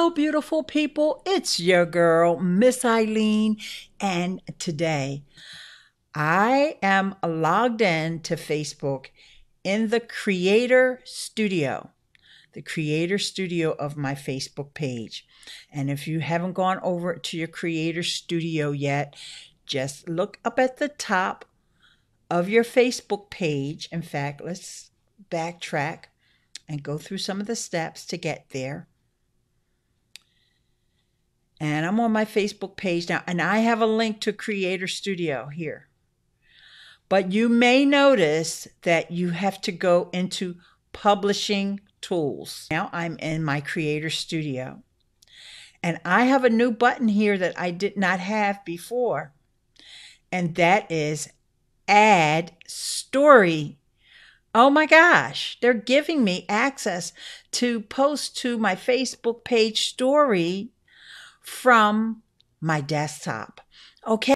Hello, beautiful people. It's your girl, Miss Ileane. And today I am logged in to Facebook in the Creator Studio, the Creator Studio of my Facebook page. And if you haven't gone over to your Creator Studio yet, just look up at the top of your Facebook page. In fact, let's backtrack and go through some of the steps to get there and I'm on my Facebook page now, and I have a link to Creator Studio here. But you may notice that you have to go into Publishing Tools. Now I'm in my Creator Studio, and I have a new button here that I did not have before, and that is Add Story. Oh my gosh, they're giving me access to post to my Facebook page story from my desktop. Okay.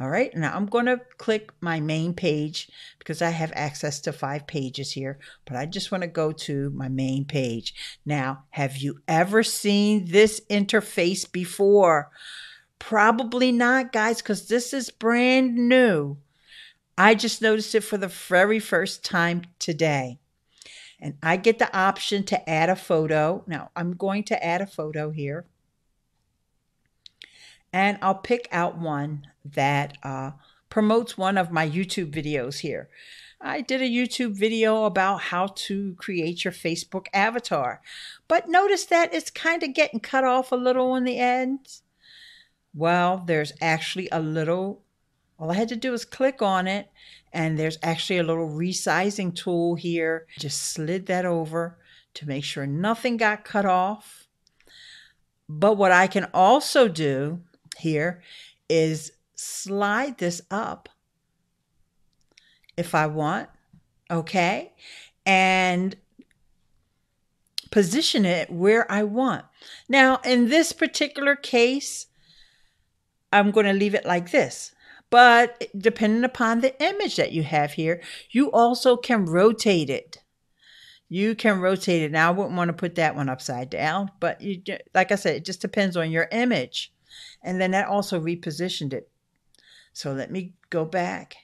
All right, now I'm going to click my main page because I have access to five pages here, but I just want to go to my main page. Now, have you ever seen this interface before? Probably not, guys, because this is brand new. I just noticed it for the very first time today. And I get the option to add a photo. Now, I'm going to add a photo here and I'll pick out one that uh, promotes one of my YouTube videos here. I did a YouTube video about how to create your Facebook avatar, but notice that it's kind of getting cut off a little on the ends. Well, there's actually a little, all I had to do was click on it, and there's actually a little resizing tool here. Just slid that over to make sure nothing got cut off. But what I can also do here is slide this up if I want, okay? And position it where I want. Now, in this particular case, I'm going to leave it like this. But depending upon the image that you have here, you also can rotate it. You can rotate it. Now, I wouldn't want to put that one upside down, but you, like I said, it just depends on your image. And then that also repositioned it. So let me go back.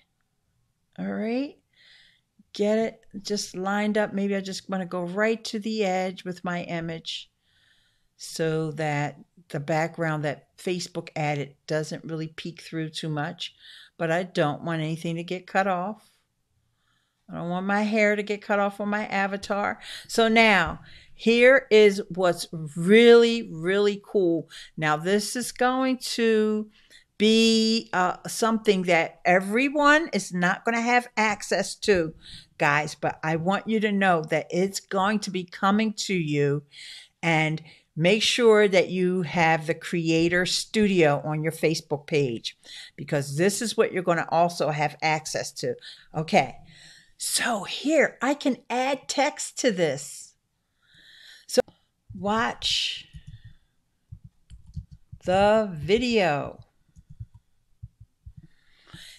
All right. Get it just lined up. Maybe I just want to go right to the edge with my image so that the background that Facebook added doesn't really peek through too much. But I don't want anything to get cut off. I don't want my hair to get cut off on my avatar. So now here is what's really, really cool. Now, this is going to be uh, something that everyone is not going to have access to, guys, but I want you to know that it's going to be coming to you and make sure that you have the creator studio on your Facebook page because this is what you're going to also have access to. Okay. So here I can add text to this So watch the video.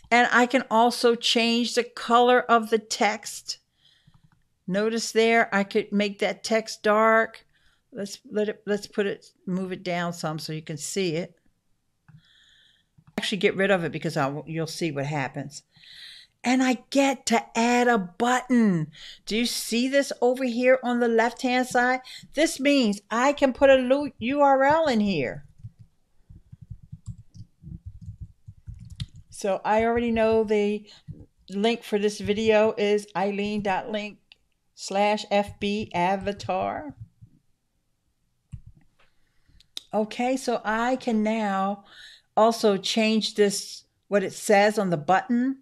And I can also change the color of the text. Notice there, I could make that text dark. Let's let it, let's put it, move it down some so you can see it. Actually get rid of it because I'll, you'll see what happens and I get to add a button. Do you see this over here on the left hand side? This means I can put a URL in here. So I already know the link for this video is ileane.link slash FB avatar. Okay, so I can now also change this, what it says on the button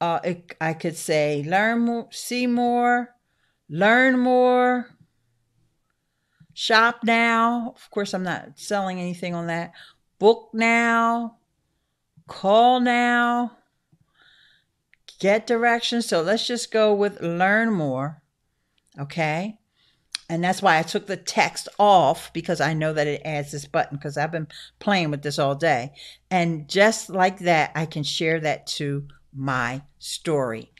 uh, it, I could say learn more, see more, learn more, shop now. Of course, I'm not selling anything on that. Book now, call now, get directions. So let's just go with learn more. Okay. And that's why I took the text off because I know that it adds this button because I've been playing with this all day. And just like that, I can share that to my story.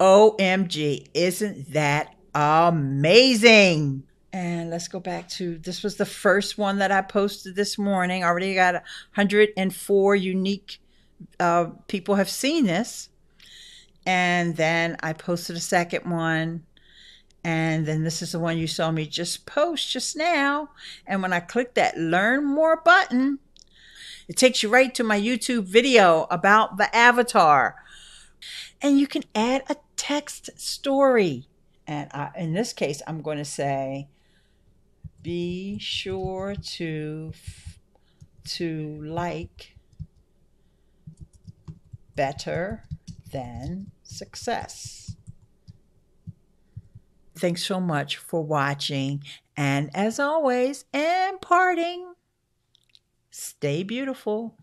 OMG, isn't that amazing? And let's go back to this was the first one that I posted this morning. Already got 104 unique uh, people have seen this. And then I posted a second one. And then this is the one you saw me just post just now. And when I click that learn more button, it takes you right to my YouTube video about the avatar. And you can add a text story. And I, in this case, I'm going to say, be sure to to like better than success. Thanks so much for watching. And as always, and parting, stay beautiful.